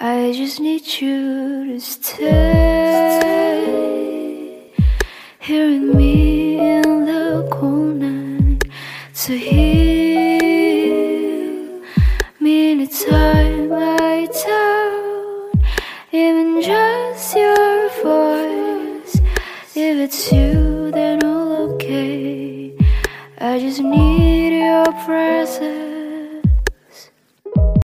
I just need you to stay here with me in the cold night to heal me in a time I doubt even just your voice. If it's you, then all okay. I just need your presence.